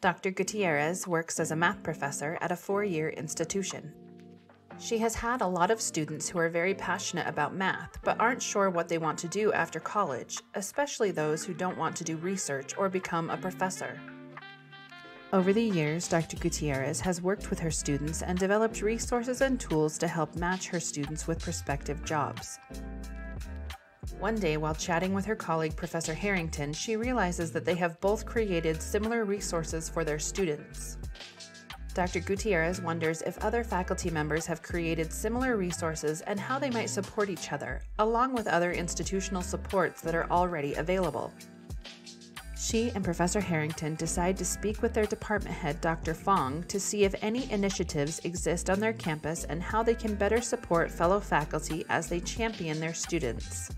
Dr. Gutierrez works as a math professor at a four year institution. She has had a lot of students who are very passionate about math but aren't sure what they want to do after college, especially those who don't want to do research or become a professor. Over the years, Dr. Gutierrez has worked with her students and developed resources and tools to help match her students with prospective jobs. One day, while chatting with her colleague Professor Harrington, she realizes that they have both created similar resources for their students. Dr. Gutierrez wonders if other faculty members have created similar resources and how they might support each other, along with other institutional supports that are already available. She and Professor Harrington decide to speak with their department head, Dr. Fong, to see if any initiatives exist on their campus and how they can better support fellow faculty as they champion their students.